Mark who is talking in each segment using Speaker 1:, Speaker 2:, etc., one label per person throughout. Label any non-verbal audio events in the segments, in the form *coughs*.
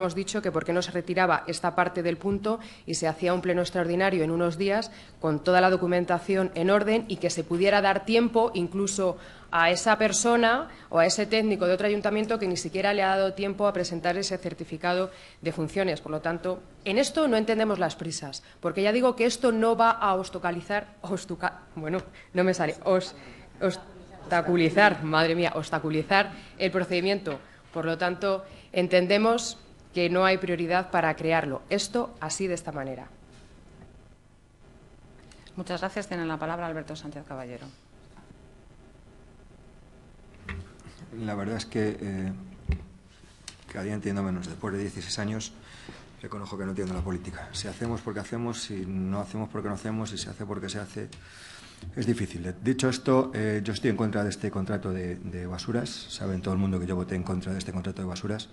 Speaker 1: Hemos dicho que por qué no se retiraba esta parte del punto y se hacía un pleno extraordinario en unos días con toda la documentación en orden y que se pudiera dar tiempo incluso a esa persona o a ese técnico de otro ayuntamiento que ni siquiera le ha dado tiempo a presentar ese certificado de funciones. Por lo tanto, en esto no entendemos las prisas, porque ya digo que esto no va a obstaculizar, bueno, no me sale, obstaculizar, madre mía, obstaculizar el procedimiento. Por lo tanto, entendemos que no hay prioridad para crearlo. Esto así de esta manera.
Speaker 2: Muchas gracias. Tiene la palabra Alberto Sánchez Caballero.
Speaker 3: La verdad es que eh, cada día entiendo menos. Después de 16 años reconozco que no entiendo la política. Si hacemos porque hacemos, si no hacemos porque no hacemos, si se hace porque se hace, es difícil. Dicho esto, eh, yo estoy en contra de este contrato de basuras. Saben todo el mundo que yo voté en contra de este contrato de basuras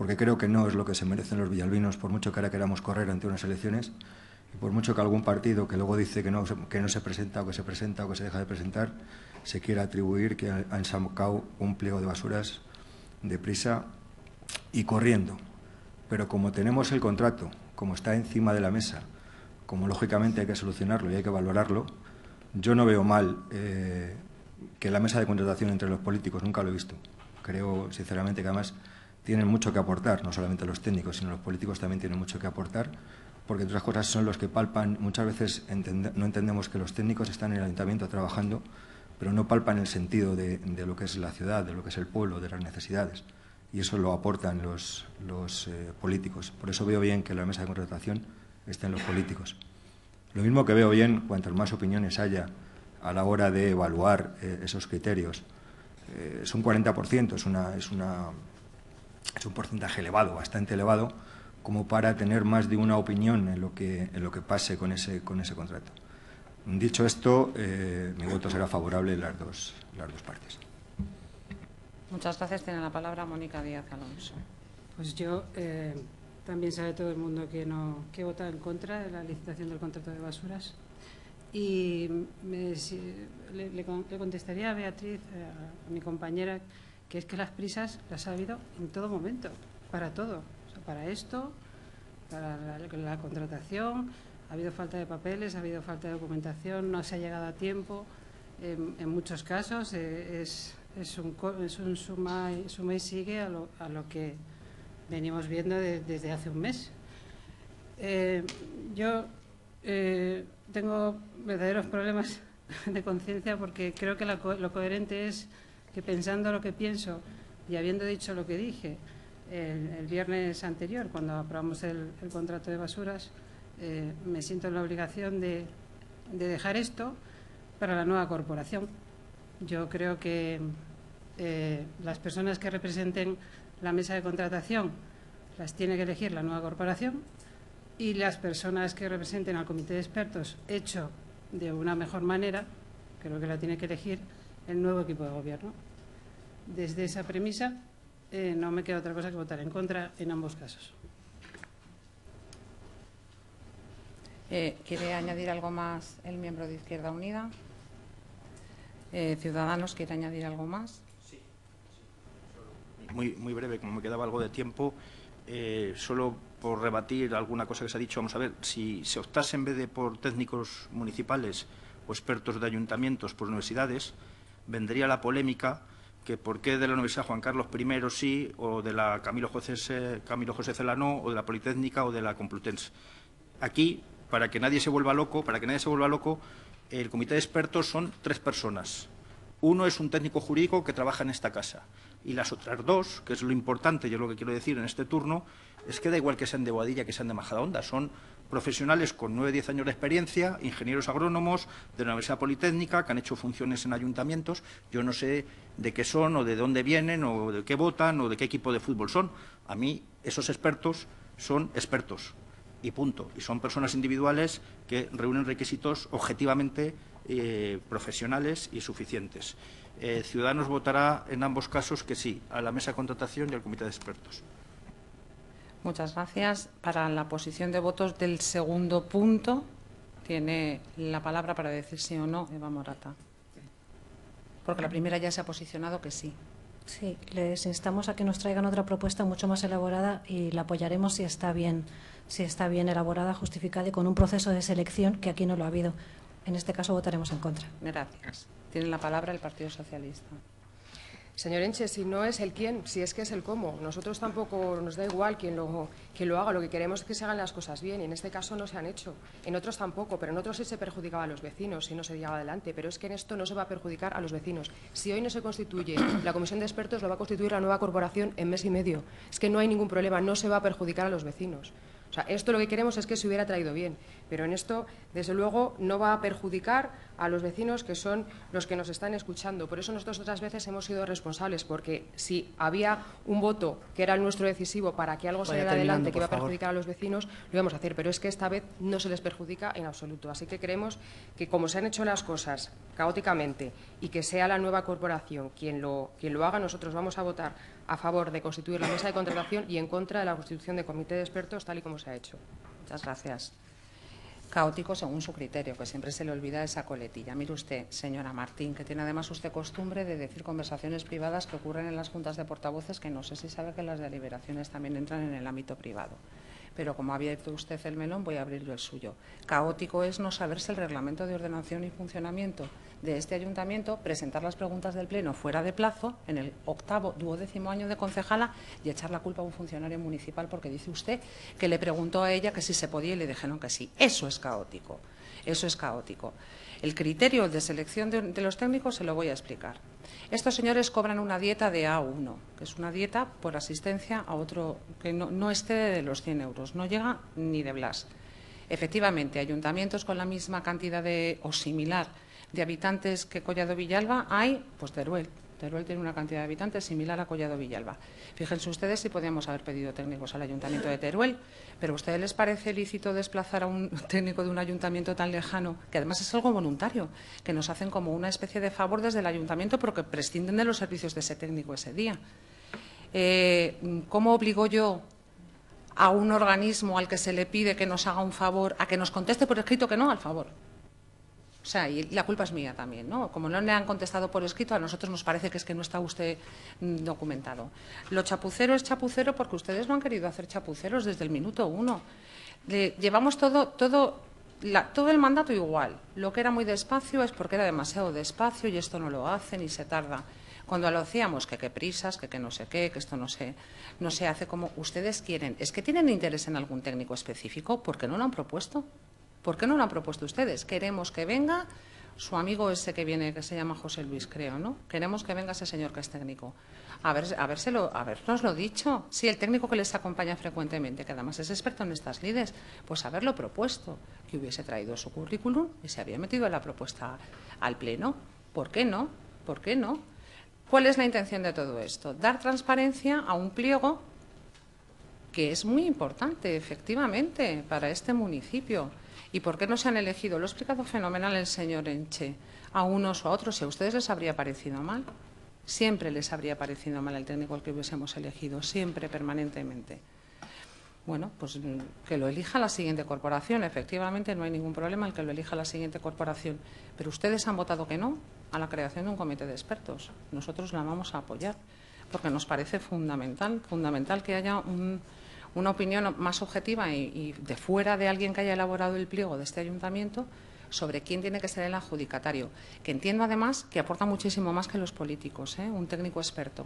Speaker 3: porque creo que no es lo que se merecen los villalbinos, por mucho que ahora queramos correr ante unas elecciones y por mucho que algún partido que luego dice que no, que no se presenta o que se presenta o que se deja de presentar, se quiera atribuir que han sacado un pliego de basuras deprisa y corriendo. Pero como tenemos el contrato, como está encima de la mesa, como lógicamente hay que solucionarlo y hay que valorarlo, yo no veo mal eh, que la mesa de contratación entre los políticos, nunca lo he visto. Creo, sinceramente, que además tienen mucho que aportar, no solamente los técnicos, sino los políticos también tienen mucho que aportar, porque otras cosas son los que palpan, muchas veces no entendemos que los técnicos están en el ayuntamiento trabajando, pero no palpan el sentido de, lo que es la ciudad, de lo que es el pueblo, de las necesidades. Y eso lo aportan los, eh, políticos. Por eso veo bien que la mesa de contratación estén los políticos. Lo mismo que veo bien, cuantas más opiniones haya a la hora de evaluar eh, esos criterios. Eh, es un 40%, es una, es una es un porcentaje elevado, bastante elevado, como para tener más de una opinión en lo que, en lo que pase con ese, con ese contrato. Dicho esto, eh, mi voto será favorable en las dos, las dos partes.
Speaker 2: Muchas gracias. Tiene la palabra Mónica Díaz Alonso.
Speaker 4: Pues yo eh, también sabe todo el mundo que no que vota en contra de la licitación del contrato de basuras. Y le, contestaría a Beatriz, eh, a mi compañera, que es que las prisas las ha habido en todo momento, para todo, para esto, para la, contratación, ha habido falta de papeles, ha habido falta de documentación, no se ha llegado a tiempo, en, muchos casos eh, es, es, un, es un suma, y sigue a lo, a lo, que venimos viendo desde hace un mes. Eh, yo eh, tengo verdaderos problemas *laughs* de conciencia porque creo que lo coherente es que pensando lo que pienso y habiendo dicho lo que dije el, viernes anterior, cuando aprobamos el, contrato de basuras, eh, me siento en la obligación de, dejar esto para la nueva corporación. Yo creo que eh, las personas que representen la mesa de contratación las tiene que elegir la nueva corporación y las personas que representen al comité de expertos hecho de una mejor manera, creo que la tiene que elegir el nuevo equipo de gobierno. Desde esa premisa eh, no me queda otra cosa que votar en contra en ambos casos.
Speaker 2: Eh, ¿Quiere añadir algo más el miembro de Izquierda Unida? Eh, ¿Ciudadanos quiere añadir algo más? Sí.
Speaker 5: Muy, muy breve, como me quedaba algo de tiempo, solo por rebatir alguna cosa que se ha dicho, vamos a ver, si se optase en vez de por técnicos municipales o expertos de ayuntamientos por universidades, vendría la polémica que por qué de la Universidad Juan Carlos I sí, o de la Camilo José, Camilo José Celano, o de la Politécnica, o de la Complutense. Aquí, para que nadie se vuelva loco, para que nadie se vuelva loco, el comité de expertos son tres personas. Uno es un técnico jurídico que trabaja en esta casa. Y las otras dos, que es lo importante y es lo que quiero decir en este turno, es que da igual que sean de Boadilla que sean de Majadahonda. Son profesionales con nueve, diez años de experiencia, ingenieros agrónomos de la Universidad Politécnica, que han hecho funciones en ayuntamientos. Yo no sé de qué son, o de dónde vienen, o de qué votan, o de qué equipo de fútbol son. A mí, esos expertos son expertos, y punto. Y son personas individuales que reúnen requisitos objetivamente eh, profesionales y suficientes. Eh, Ciudadanos votará en ambos casos que sí, a la mesa de contratación y al comité de expertos.
Speaker 2: Muchas gracias. Para la posición de votos del segundo punto, tiene la palabra para decir sí o no Eva Morata. Porque la primera ya se ha posicionado que sí.
Speaker 6: Sí, les instamos a que nos traigan otra propuesta mucho más elaborada y la apoyaremos si está bien, si está bien elaborada, justificada y con un proceso de selección que aquí no lo ha habido. En este caso votaremos en contra.
Speaker 2: Gracias. Tiene la palabra el Partido Socialista.
Speaker 1: Señor Enche, si no es el quién, si es que es el cómo. Nosotros tampoco nos da igual quién lo, quién lo haga. Lo que queremos es que se hagan las cosas bien y en este caso no se han hecho. En otros tampoco, pero en otros sí se perjudicaba a los vecinos si no se llegaba adelante. Pero es que en esto no se va a perjudicar a los vecinos. Si hoy no se constituye *coughs* la comisión de expertos, lo va a constituir la nueva corporación en mes y medio. Es que no hay ningún problema, no se va a perjudicar a los vecinos. O sea, esto lo que queremos es que se hubiera traído bien, pero en esto, desde luego, no va a perjudicar a los vecinos que son los que nos están escuchando. Por eso nosotros otras veces hemos sido responsables, porque si había un voto que era el nuestro decisivo para que algo saliera adelante que iba a perjudicar a los vecinos, lo íbamos a hacer. Pero es que esta vez no se les perjudica en absoluto. Así que creemos que como se han hecho las cosas caóticamente y que sea la nueva corporación quien lo, quien lo haga, nosotros vamos a votar a favor de constituir la mesa de contratación y en contra de la constitución de comité de expertos tal y como se ha hecho.
Speaker 2: Muchas gracias. Caótico según su criterio, que siempre se le olvida esa coletilla. Mire usted, señora Martín, que tiene además usted costumbre de decir conversaciones privadas que ocurren en las juntas de portavoces, que no sé si sabe que las deliberaciones también entran en el ámbito privado pero como ha abierto usted el melón, voy a abrir yo el suyo. Caótico es no saberse el reglamento de ordenación y funcionamiento de este ayuntamiento, presentar las preguntas del Pleno fuera de plazo, en el octavo, duodécimo año de concejala, y echar la culpa a un funcionario municipal porque dice usted que le preguntó a ella que si se podía y le dijeron que sí. Eso es caótico. Eso es caótico. El criterio de selección de, los técnicos se lo voy a explicar. Estos señores cobran una dieta de A1, que es una dieta por asistencia a otro que no, esté de los 100 euros, no llega ni de Blas. Efectivamente, ayuntamientos con la misma cantidad de, o similar de habitantes que Collado Villalba hay, pues Teruel, Teruel tiene una cantidad de habitantes similar a Collado Villalba. Fíjense ustedes si podíamos haber pedido técnicos al ayuntamiento de Teruel, pero ¿a ustedes les parece lícito desplazar a un *laughs* técnico de un ayuntamiento tan lejano, que además es algo voluntario, que nos hacen como una especie de favor desde el ayuntamiento porque prescinden de los servicios de ese técnico ese día? Eh, ¿Cómo obligo yo a un organismo al que se le pide que nos haga un favor a que nos conteste por escrito que no al favor? O sea, y la culpa es mía también, ¿no? Como no le han contestado por escrito, a nosotros nos parece que es que no está usted mm, documentado. Lo chapucero es chapucero porque ustedes no han querido hacer chapuceros desde el minuto uno. llevamos todo, todo, todo el mandato igual. Lo que era muy despacio es porque era demasiado despacio y esto no lo hacen y se tarda. Cuando lo hacíamos, que qué prisas, que, que no sé qué, que esto no se, no se hace como ustedes quieren. ¿Es que tienen interés en algún técnico específico? ¿Por qué no lo han propuesto? ¿Por qué no lo han propuesto ustedes? Queremos que venga su amigo ese que viene, que se llama José Luis, creo, ¿no? Queremos que venga ese señor que es técnico. A ver, a lo dicho. Sí, el técnico que les acompaña frecuentemente, que además es experto en estas lides, pues haberlo propuesto, que hubiese traído su currículum y se había metido la propuesta al pleno. ¿Por qué no? ¿Por qué no? ¿Cuál es la intención de todo esto? Dar transparencia a un pliego que es muy importante, efectivamente, para este municipio ¿Y por qué no se han elegido? Lo ha explicado fenomenal el señor Enche. A unos o a otros, si a ustedes les habría parecido mal. Siempre les habría parecido mal el técnico al que hubiésemos elegido, siempre, permanentemente. Bueno, pues mm, que lo elija la siguiente corporación. Efectivamente, no hay ningún problema en que lo elija la siguiente corporación. Pero ustedes han votado que no a la creación de un comité de expertos. Nosotros la vamos a apoyar porque nos parece fundamental, fundamental que haya un, una opinión más objetiva y, de fuera de alguien que haya elaborado el pliego de este ayuntamiento sobre quién tiene que ser el adjudicatario, que entiendo además que aporta muchísimo más que los políticos, ¿eh? un técnico experto.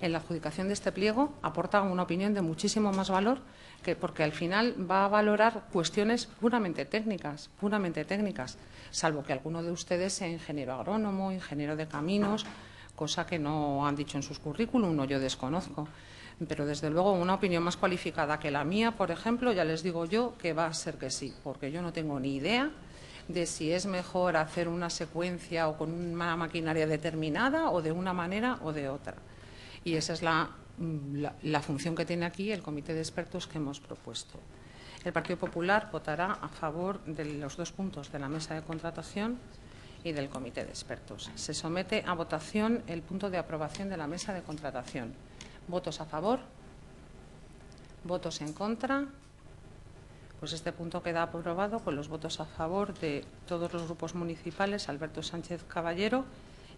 Speaker 2: En la adjudicación de este pliego aporta una opinión de muchísimo más valor, que, porque al final va a valorar cuestiones puramente técnicas, puramente técnicas, salvo que alguno de ustedes sea ingeniero agrónomo, ingeniero de caminos, cosa que no han dicho en sus currículum o yo desconozco pero desde luego una opinión más cualificada que la mía, por ejemplo, ya les digo yo que va a ser que sí, porque yo no tengo ni idea de si es mejor hacer una secuencia o con una maquinaria determinada o de una manera o de otra. Y esa es la, la, función que tiene aquí el comité de expertos que hemos propuesto. El Partido Popular votará a favor de los dos puntos de la mesa de contratación y del comité de expertos. Se somete a votación el punto de aprobación de la mesa de contratación. ¿Votos a favor? ¿Votos en contra? Pues este punto queda aprobado con los votos a favor de todos los grupos municipales, Alberto Sánchez Caballero,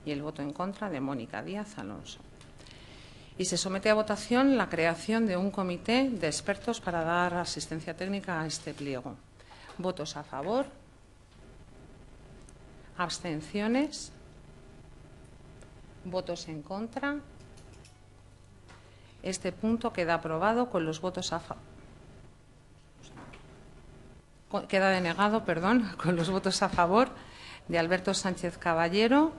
Speaker 2: y el voto en contra de Mónica Díaz Alonso. Y se somete a votación la creación de un comité de expertos para dar asistencia técnica a este pliego. ¿Votos a favor? ¿Abstenciones? ¿Votos en contra? Este punto queda aprobado con los votos a. Queda denegado, perdón, *laughs* con los votos a favor de Alberto Sánchez Caballero,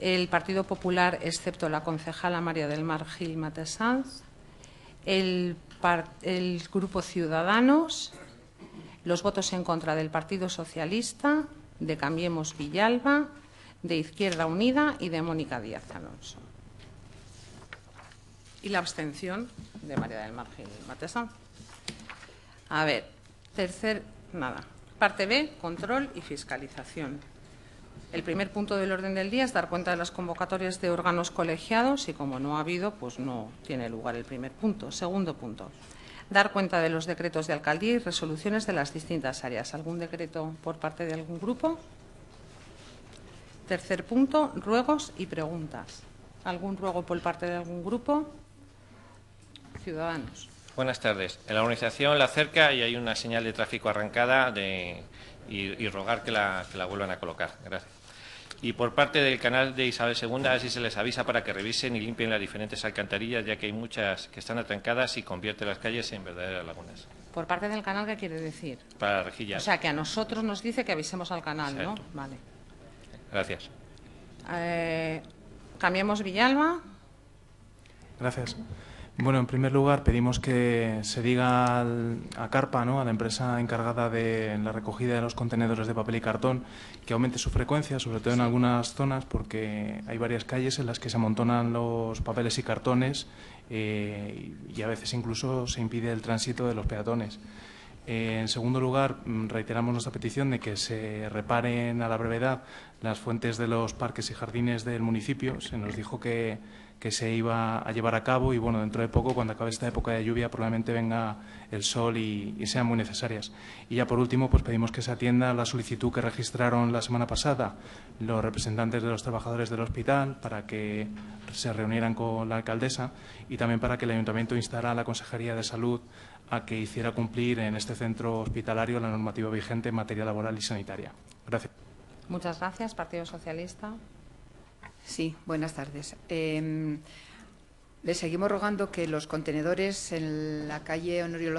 Speaker 2: el Partido Popular, excepto la concejala María del Mar Gil Matesanz, el Grupo Ciudadanos, los votos en contra del Partido Socialista, de Cambiemos Villalba, de Izquierda Unida y de Mónica Díaz Alonso. Y la abstención de María del Mar Gil Matesanz. A ver, tercer, nada. Parte B, control y fiscalización. El primer punto del orden del día es dar cuenta de las convocatorias de órganos colegiados y como no ha habido, pues no tiene lugar el primer punto. Segundo punto, dar cuenta de los decretos de alcaldía y resoluciones de las distintas áreas. ¿Algún decreto por parte de algún grupo? Tercer punto, ruegos y preguntas. ¿Algún ruego por parte de algún grupo? Ciudadanos.
Speaker 7: Buenas tardes. En la organización la cerca y hay una señal de tráfico arrancada de, y, rogar que la, que la vuelvan a colocar. Gracias. Y por parte del canal de Isabel II, así se les avisa para que revisen y limpien las diferentes alcantarillas, ya que hay muchas que están atrancadas y convierte las calles en verdaderas lagunas.
Speaker 2: ¿Por parte del canal qué quiere decir?
Speaker 7: Para rejillas.
Speaker 2: O sea, que a nosotros nos dice que avisemos al canal, ¿no? Vale.
Speaker 7: Gracias.
Speaker 2: Eh, cambiemos Villalba.
Speaker 8: Gracias. Bueno, en primer lugar pedimos que se diga a Carpa, ¿no? a la empresa encargada de la recogida de los contenedores de papel y cartón, que aumente su frecuencia, sobre todo en algunas zonas, porque hay varias calles en las que se amontonan los papeles y cartones eh, y a veces incluso se impide el tránsito de los peatones. Eh, en segundo lugar, mm, reiteramos nuestra petición de que se reparen a la brevedad las fuentes de los parques y jardines del municipio. Se nos dijo que que se iba a llevar a cabo y bueno, dentro de poco, cuando acabe esta época de lluvia, probablemente venga el sol y, sean muy necesarias. Y ya por último, pues pedimos que se atienda la solicitud que registraron la semana pasada los representantes de los trabajadores del hospital para que se reunieran con la alcaldesa y también para que el ayuntamiento instara a la Consejería de Salud a que hiciera cumplir en este centro hospitalario la normativa vigente en materia laboral y sanitaria. Gracias.
Speaker 2: Muchas gracias, Partido Socialista.
Speaker 9: Sí, buenas tardes. Eh, le seguimos rogando que los contenedores en la calle Honorio